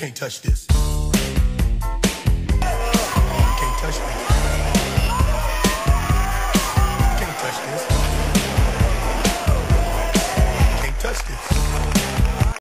can't touch this.